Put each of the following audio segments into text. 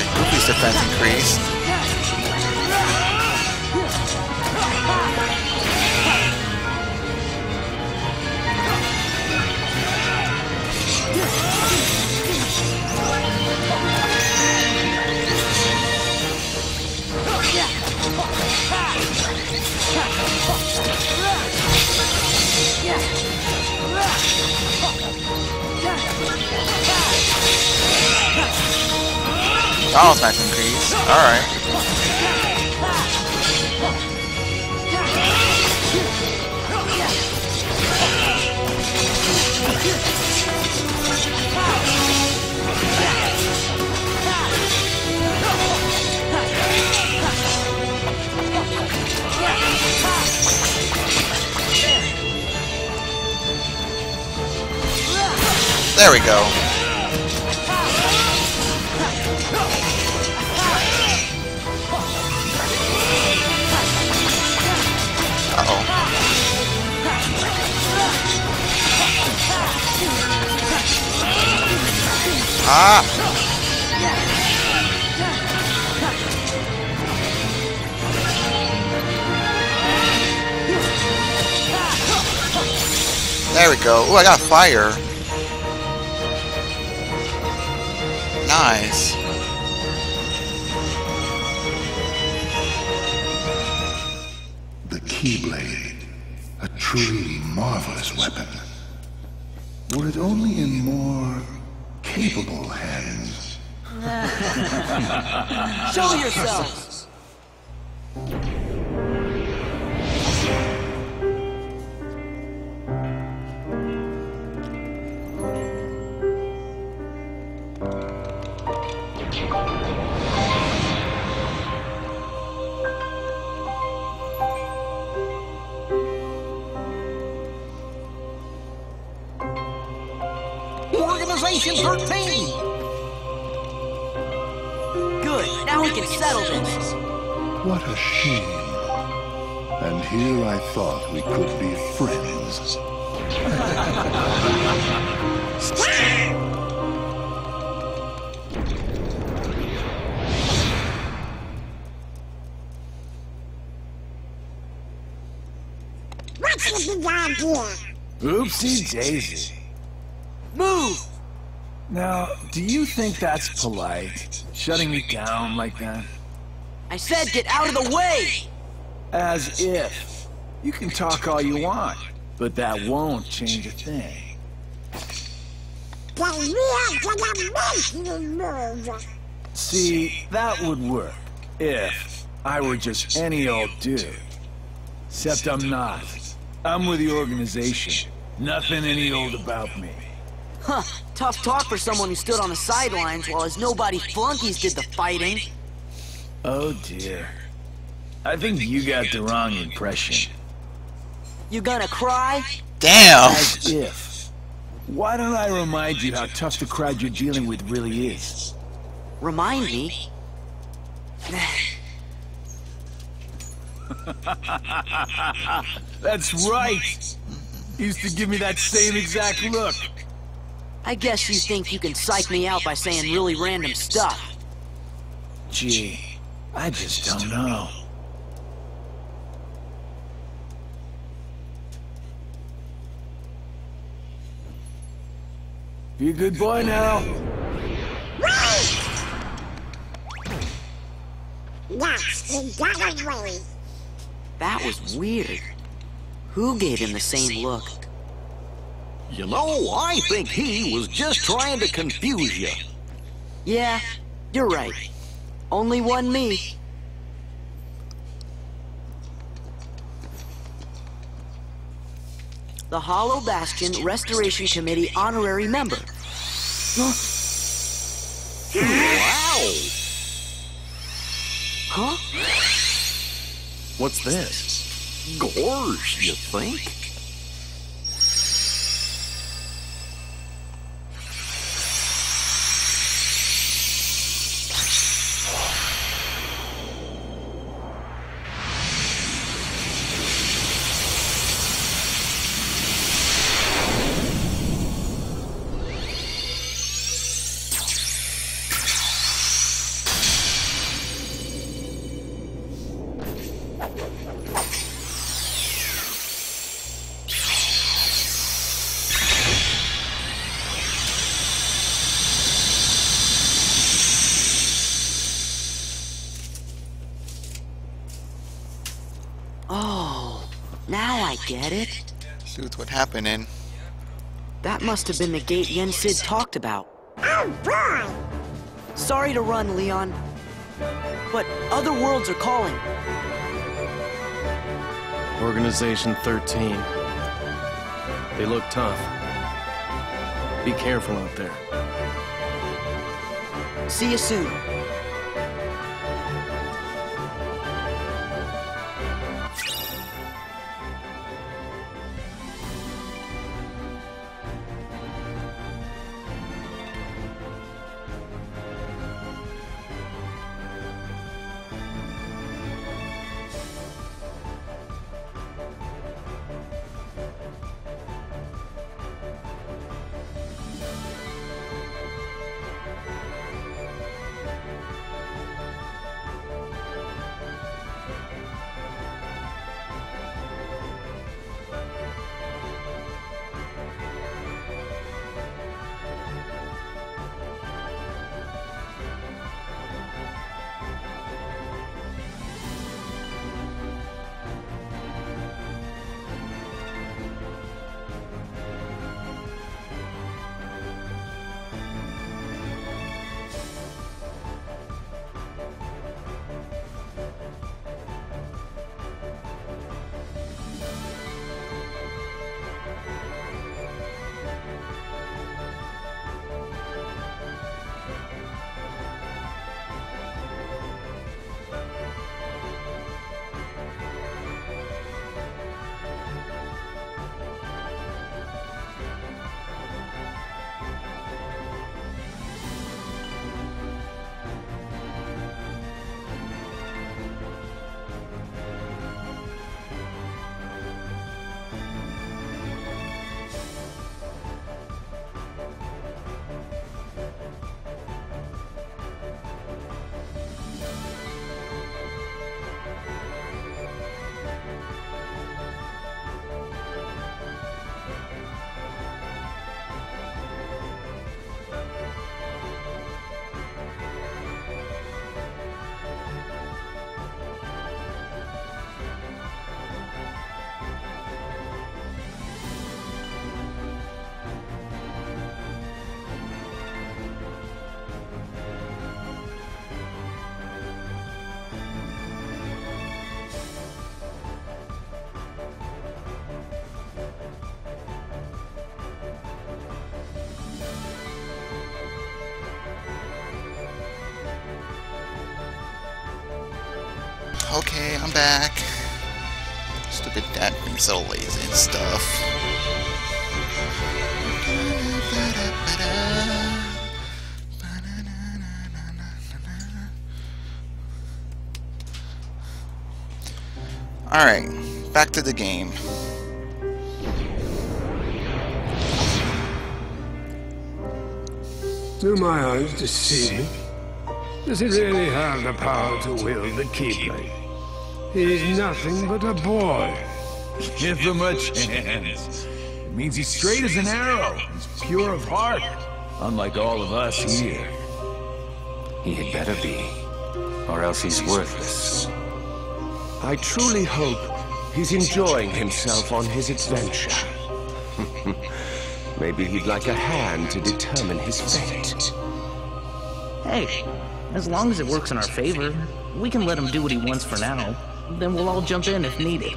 Goofy's defense increased. That was nice increase. Alright. There we go. Ah! There we go. Ooh, I got fire. Nice. The Keyblade. A truly marvelous weapon. Were it only in more capable hands. Show yourselves! Organization 13! Good, now we can settle this. What a shame. And here I thought we could be friends. What's the big idea? Oopsie daisy. Move! Now, do you think that's polite? Shutting me down like that? I said get out of the way! As if. You can talk all you want, but that won't change a thing. Then we are gonna make you move. See, that would work if I were just any old dude. Except I'm not. I'm with the organization. Nothing any old about me. Huh, tough talk for someone who stood on the sidelines while his nobody flunkies did the fighting. Oh dear. I think you got the wrong impression. You gonna cry? Damn! As if. Why don't I remind you how tough the crowd you're dealing with really is? Remind me? That's right! Used to give me that same exact look. I guess you think you can psych me out by saying really random stuff. Gee, I just don't know. Be a good boy now. Yes, he got away. That was weird. Who gave him the same look? You know, I think he was just trying to confuse you. Yeah, you're right. Only one me. The Hollow Bastion Restoration Committee honorary member. Wow! Huh? What's this? Gorge, you think? Get it. Dude, what happening? That must have been the gate Yen Sid talked about. Oh boy! Sorry to run, Leon. But other worlds are calling. Organization 13. They look tough. Be careful out there. See you soon. Okay, I'm back. Stupid dad being so lazy and stuff. Alright, back to the game. Do my eyes deceive? Does he really have the power to wield the Keyblade? He's nothing but a boy. Give him a chance. It means he's straight as an arrow. He's pure of heart. Unlike all of us here. He had better be, or else he's worthless. I truly hope he's enjoying himself on his adventure. Maybe he'd like a hand to determine his fate. Hey, as long as it works in our favor, we can let him do what he wants for now. Then we'll all jump in if needed.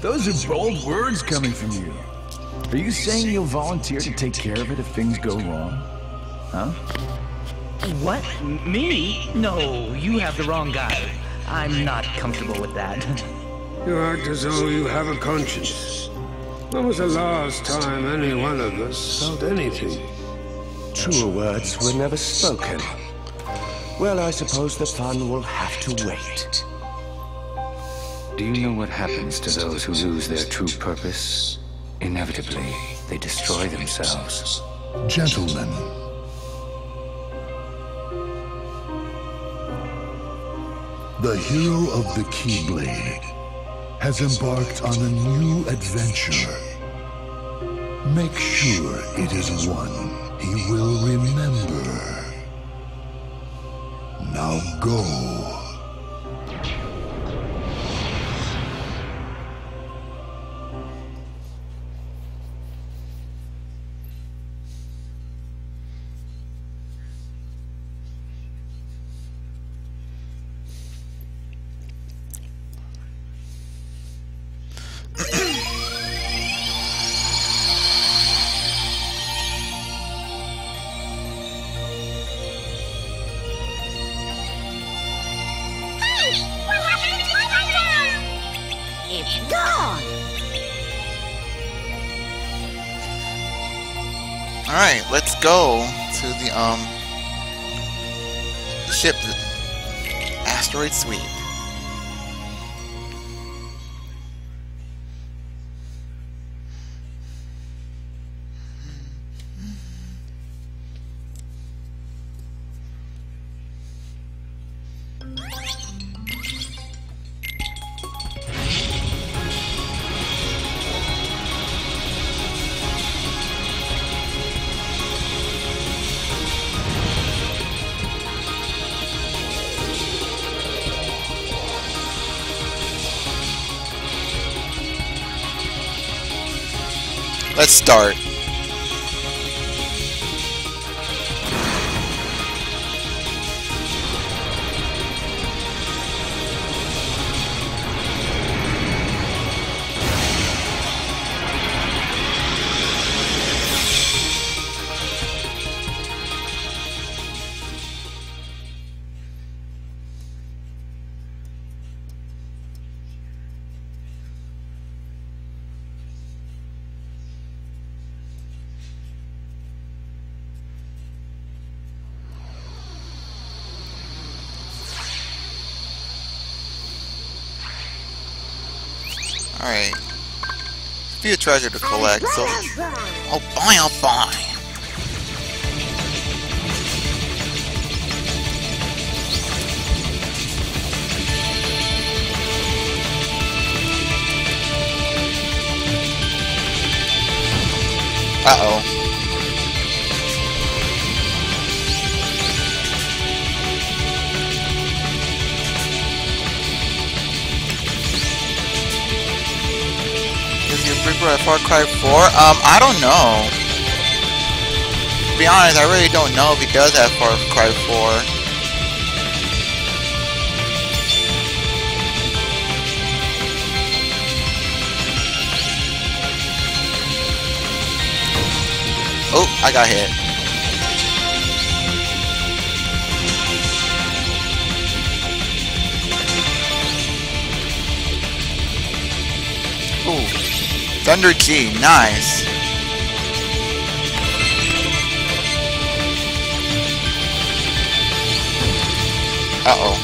Those are bold words coming from you. Are you saying you'll volunteer to take care of it if things go wrong? Huh? What? Me? No, you have the wrong guy. I'm not comfortable with that. You act as though you have a conscience. When was the last time any one of us felt anything? Truer words were never spoken. Well, I suppose the fun will have to wait. Do you know what happens to those who lose their true purpose? Inevitably, they destroy themselves. Gentlemen, the hero of the Keyblade has embarked on a new adventure. Make sure it is one he will remember. Now go. Alright, let's go to the, um, ship, asteroid sweep. Let's start. Alright. A treasure to collect, so... Oh boy, oh boy! Uh-oh. Far Cry 4? Um, I don't know. To be honest, I really don't know if he does have Far Cry 4. Oh, I got hit. Ooh. Thunder G, nice. Uh-oh.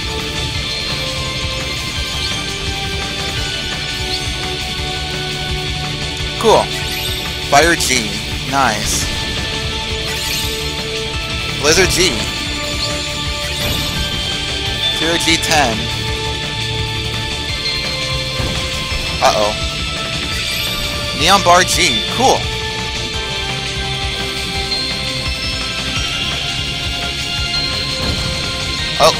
Cool. Fire G, nice. Blizzard G. Zero G10. Uh-oh. Neon Bar G. Cool. Oh.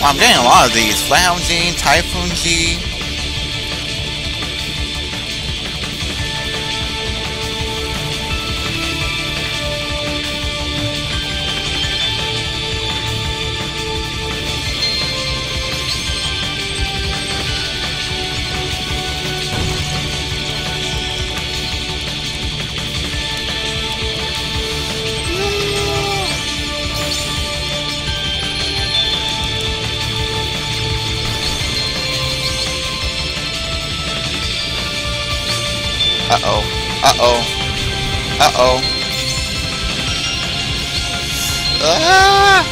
Well, I'm getting a lot of these. Flathound G, Typhoon G. Uh-oh. Uh-oh. Ah!